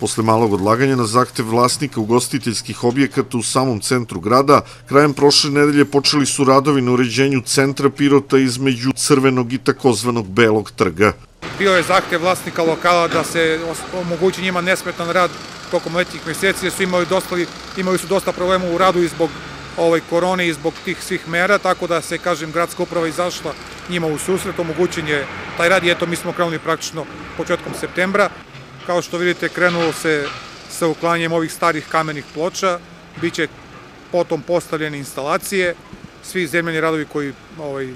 Posle malog odlaganja na zahtev vlasnika ugostiteljskih objekata u samom centru grada, krajem prošle nedelje počeli su radovi na uređenju centra Pirota između crvenog i takozvanog belog trga. Bio je zahtev vlasnika lokala da se omogući njima nesmetan rad tokom letnjih meseci, jer su imali, dosta, imali su dosta problema u radu i zbog ovaj, korone i zbog tih svih mera, tako da se, kažem, gradska uprava izašla njima u susret, omogućen je taj rad i eto mi smo krenuli praktično početkom septembra. Kao što vidite, krenulo se sa uklanjem ovih starih kamenih ploča, biće potom postavljene instalacije, svi zemljeni radovi koji ovaj,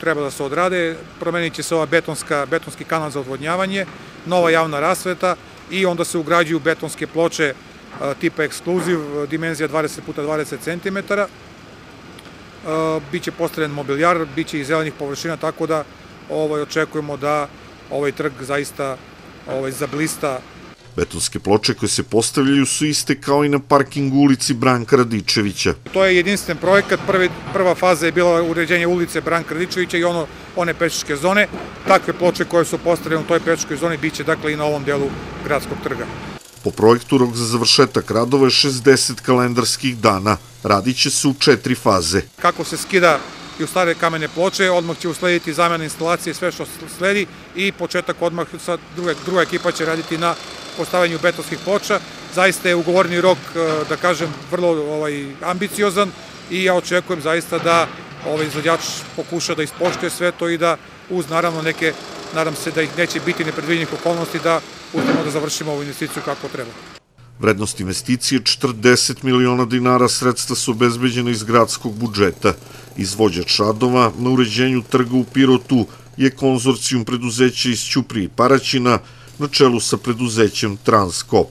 treba da se odrade, promenit će se ova betonska, betonski kanal za odvodnjavanje, nova javna rasveta i onda se ugrađuju betonske ploče tipa ekskluziv, dimenzija 20 puta 20 cm. Biće postavljen mobiljar, biće i zelenih površina, tako da ovaj, očekujemo da ovaj trg zaista ovaj, zablista Betonske ploče koje se postavljaju su iste kao i na parkingu ulici Branka Radičevića. To je jedinstven projekat, Prvi, prva faza je bila uređenje ulice Branka Radičevića i ono, one pešačke zone. Takve ploče koje su postavljene u toj pešačkoj zoni biće dakle i na ovom delu gradskog trga. Po projektu rok za završetak radova je 60 kalendarskih dana. Radit će se u četiri faze. Kako se skida i u stare kamene ploče, odmah će uslediti zamjena instalacije, sve što sledi i početak odmah sa druga, druga ekipa će raditi na postavljanju betonskih ploča. Zaista je ugovorni rok, e, da kažem, vrlo ovaj, ambiciozan i ja očekujem zaista da ovaj izvođač pokuša da ispoštuje sve to i da uz naravno neke, nadam se da ih neće biti nepredviđenih okolnosti, da uspemo da završimo ovu investiciju kako treba. Vrednost investicije 40 miliona dinara sredstva su obezbeđena iz gradskog budžeta. Izvođač radova na uređenju trga u Pirotu je konzorcijum preduzeća iz Ćuprije i Paraćina na čelu sa preduzećem Transkop.